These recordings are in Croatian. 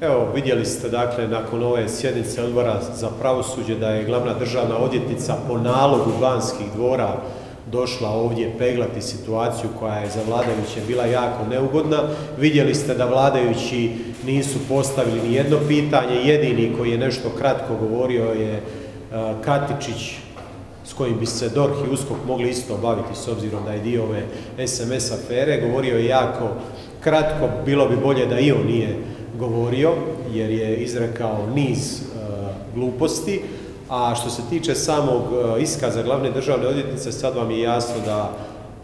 Evo, vidjeli ste dakle nakon ove sjednice odbora za pravosuđe da je glavna državna odvjetnica po nalogu vanjskih dvora došla ovdje peglati situaciju koja je za vladajuće bila jako neugodna. Vidjeli ste da vladajući nisu postavili ni jedno pitanje, jedini koji je nešto kratko govorio je e, Katičić s kojim bi se DORH i USKOK mogli isto baviti s obzirom da je dio ove SMS afere, govorio je jako kratko, bilo bi bolje da i on nije govorio jer je izrekao niz e, gluposti, a što se tiče samog e, iskaza glavne državne odvjetnice, sad vam je jasno da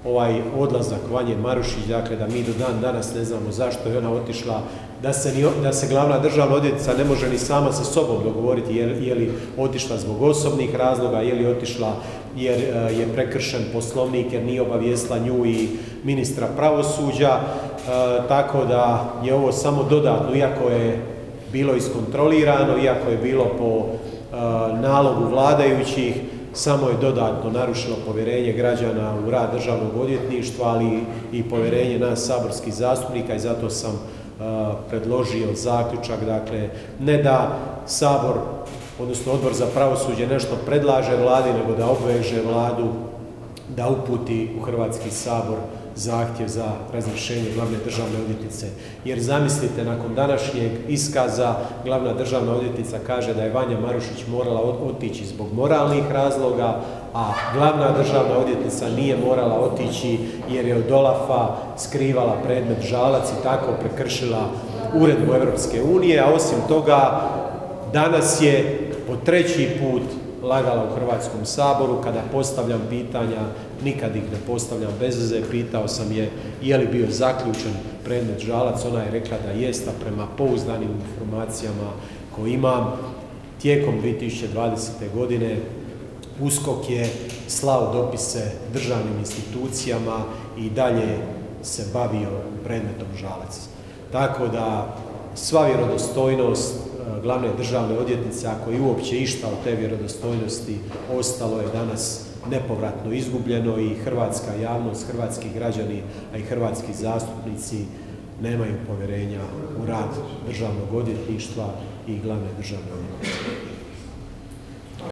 ovaj odlazak Vanje Marušić, dakle da mi do dan danas ne znamo zašto je ona otišla, da se, da se glavna državna odvjetnica ne može ni sama sa sobom dogovoriti je, je li otišla zbog osobnih razloga, je li otišla jer e, je prekršen poslovnik jer nije obavijestila nju i ministra pravosuđa, e, tako da je ovo samo dodatno, iako je bilo iskontrolirano, iako je bilo po e, nalogu vladajućih, samo je dodatno narušilo povjerenje građana u rad državnog odvjetništva, ali i povjerenje nas saborskih zastupnika i zato sam predložio zaključak, dakle, ne da sabor, odnosno odbor za pravosuđe nešto predlaže vladi, nego da obveže vladu da uputi u Hrvatski sabor zahtjev za razrješenje glavne državne odvjetnice. Jer zamislite, nakon današnjeg iskaza glavna državna odvjetnica kaže da je Vanja Marušić morala otići zbog moralnih razloga, a glavna državna odvjetnica nije morala otići jer je od Olafa skrivala predmet žalac i tako prekršila uredbu Evropske unije, a osim toga danas je po treći put lagala u Hrvatskom saboru, kada postavljam pitanja, nikad ih ne postavljam bez veze, pitao sam je je li bio zaključen predmet žalac, ona je rekla da jest, a prema pouzdanim informacijama koje imam, tijekom 2020. godine USKOK je slao dopise državnim institucijama i dalje se bavio predmetom žalac. Tako da sva vjerodostojnost glavne državne odvjetnice, ako je uopće išta od te vjerodostojnosti, ostalo je danas nepovratno izgubljeno i hrvatska javnost, hrvatski građani, a i hrvatski zastupnici nemaju povjerenja u rad državnog odvjetništva i glavne državne odvjetnice.